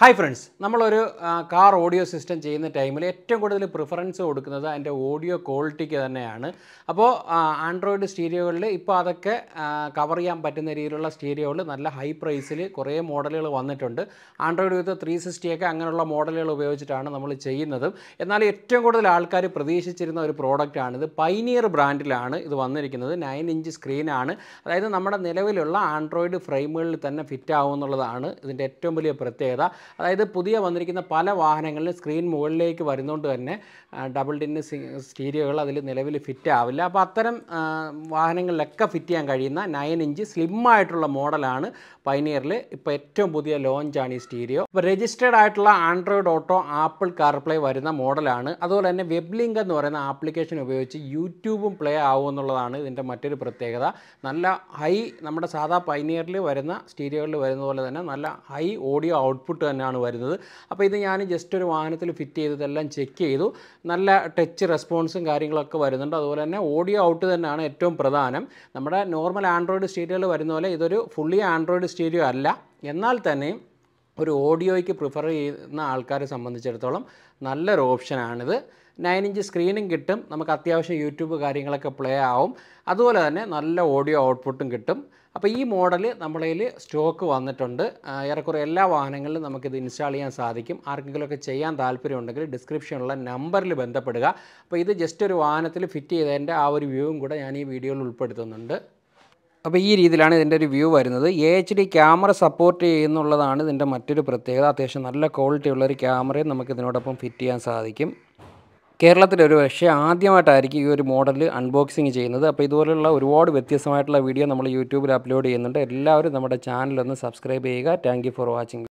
Hi friends നമ്മളൊരു car audio system ചെയ്യുന്ന ടൈമിൽ ഏറ്റവും കൂടുതൽ പ്രിഫറൻസ് കൊടുക്കുന്നത് അതിന്റെ ഓഡിയോ ക്വാളിറ്റിക്ക് തന്നെയാണ്. അപ്പോൾ ആൻഡ്രോയിഡ് സ്റ്റീരിയോകളിൽ ഇപ്പോൾ അതൊക്കെ കവർ ചെയ്യാൻ പറ്റുന്ന രീതിയിലുള്ള സ്റ്റീരിയോകൾ നല്ല ഹൈ പ്രൈസിൽ കുറേ മോഡലുകൾ വന്നിട്ടുണ്ട്. ആൻഡ്രോയിഡ് വിത്ത് ത്രീ സിക്സ്റ്റിയൊക്കെ അങ്ങനെയുള്ള മോഡലുകൾ ഉപയോഗിച്ചിട്ടാണ് നമ്മൾ ചെയ്യുന്നത്. എന്നാൽ ഏറ്റവും കൂടുതൽ ആൾക്കാർ പ്രതീക്ഷിച്ചിരുന്ന ഒരു പ്രോഡക്റ്റാണിത് പൈനിയർ ബ്രാൻഡിലാണ് ഇത് വന്നിരിക്കുന്നത്. നയൻ ഇഞ്ച് സ്ക്രീനാണ് അതായത് നമ്മുടെ നിലവിലുള്ള ആൻഡ്രോയിഡ് ഫ്രെയിമുകളിൽ തന്നെ ഫിറ്റ് ആവുമെന്നുള്ളതാണ് ഇതിന്റെ ഏറ്റവും വലിയ പ്രത്യേകത. അതായത് പുതിയ വന്നിരിക്കുന്ന പല വാഹനങ്ങളിലും സ്ക്രീൻ മുകളിലേക്ക് വരുന്നതുകൊണ്ട് തന്നെ ഡബിൾ ഡിന്ന് സ്റ്റീരിയോകൾ അതിൽ നിലവിൽ ഫിറ്റ് ആവില്ല. അപ്പോൾ അത്തരം വാഹനങ്ങളിലൊക്കെ ഫിറ്റ് ചെയ്യാൻ കഴിയുന്ന നയൻ ഇഞ്ച് സ്ലിം ആയിട്ടുള്ള മോഡലാണ് പൈനിയറിൽ ഇപ്പോൾ ഏറ്റവും പുതിയ ലോഞ്ചാണ് ഈ സ്റ്റീരിയോ ഇപ്പോൾ രജിസ്റ്റേർഡ് ആയിട്ടുള്ള ആൻഡ്രോയിഡ് ഓട്ടോ ആപ്പിൾ കാർപ്ലേ വരുന്ന മോഡലാണ്. അതുപോലെ തന്നെ വെബ് ലിങ്ക് എന്ന് പറയുന്ന ആപ്ലിക്കേഷൻ ഉപയോഗിച്ച് യൂട്യൂബും പ്ലേ ആവും എന്നുള്ളതാണ് ഇതിന്റെ മറ്റൊരു പ്രത്യേകത. നല്ല ഹൈ നമ്മുടെ സാധാ പൈനിയറിൽ വരുന്ന സ്റ്റീരിയോകളിൽ വരുന്ന പോലെ തന്നെ നല്ല ഹൈ ഓഡിയോ ഔട്ട്പുട്ട് തന്നെയാണ് വരുന്നത്. അപ്പോൾ ഇത് ഞാൻ ജസ്റ്റ് ഒരു വാഹനത്തിൽ ഫിറ്റ് ചെയ്തതെല്ലാം ചെക്ക് ചെയ്തു. നല്ല ടച്ച് റെസ്പോൺസും കാര്യങ്ങളൊക്കെ വരുന്നുണ്ട്. അതുപോലെ തന്നെ ഓഡിയോ ഔട്ട് തന്നെയാണ് ഏറ്റവും പ്രധാനം. നമ്മുടെ നോർമൽ ആൻഡ്രോയിഡ് സ്റ്റീരിയോയിൽ വരുന്ന പോലെ ഇതൊരു ഫുള്ളി ആൻഡ്രോയിഡ് സ്റ്റീരിയോ അല്ല. എന്നാൽ തന്നെയും ഒരു ഓഡിയോയ്ക്ക് പ്രിഫർ ചെയ്യുന്ന ആൾക്കാരെ സംബന്ധിച്ചിടത്തോളം നല്ലൊരു ഓപ്ഷനാണിത് നയൻ ഇഞ്ച് സ്ക്രീനും കിട്ടും. നമുക്ക് അത്യാവശ്യം യൂട്യൂബ് കാര്യങ്ങളൊക്കെ പ്ലേ ആവും. അതുപോലെ തന്നെ നല്ല ഓഡിയോ ഔട്ട്പുട്ടും കിട്ടും. അപ്പോൾ ഈ മോഡൽ നമ്മളതിൽ സ്റ്റോക്ക് വന്നിട്ടുണ്ട്. ഏറെക്കുറെ എല്ലാ വാഹനങ്ങളിലും നമുക്കിത് ഇൻസ്റ്റാൾ ചെയ്യാൻ സാധിക്കും. ആർക്കെങ്കിലുമൊക്കെ ചെയ്യാൻ താല്പര്യമുണ്ടെങ്കിൽ ഡിസ്ക്രിപ്ഷനിലുള്ള നമ്പറിൽ ബന്ധപ്പെടുക. അപ്പോൾ ഇത് ജസ്റ്റ് ഒരു വാഹനത്തിൽ ഫിറ്റ് ചെയ്തതിന്റെ ആ ഒരു വ്യൂവും കൂടെ ഞാൻ ഈ വീഡിയോയിൽ ഉൾപ്പെടുത്തുന്നുണ്ട്. അപ്പോൾ ഈ രീതിയിലാണ് ഇതിന്റെ ഒരു വ്യൂ വരുന്നത്. A H D camera support ചെയ്യുന്നുള്ളതാണ് ഇതിന്റെ മറ്റൊരു പ്രത്യേകത. അത്യാവശ്യം നല്ല ക്വാളിറ്റി ഉള്ളൊരു ക്യാമറയും നമുക്ക് ഇതിനോടൊപ്പം ഫിറ്റ് ചെയ്യാൻ സാധിക്കും. കേരളത്തിൽ ഒരു പക്ഷേ ആദ്യമായിട്ടായിരിക്കും ഈ ഒരു മോഡൽ അൺബോക്സിങ് ചെയ്യുന്നത്. അപ്പോൾ ഇതുപോലുള്ള ഒരുപാട് വ്യത്യസ്തമായിട്ടുള്ള വീഡിയോ നമ്മൾ യൂട്യൂബിൽ അപ്ലോഡ് ചെയ്യുന്നുണ്ട്. എല്ലാവരും നമ്മുടെ ചാനലൊന്ന് സബ്സ്ക്രൈബ് ചെയ്യുക. Thank for watching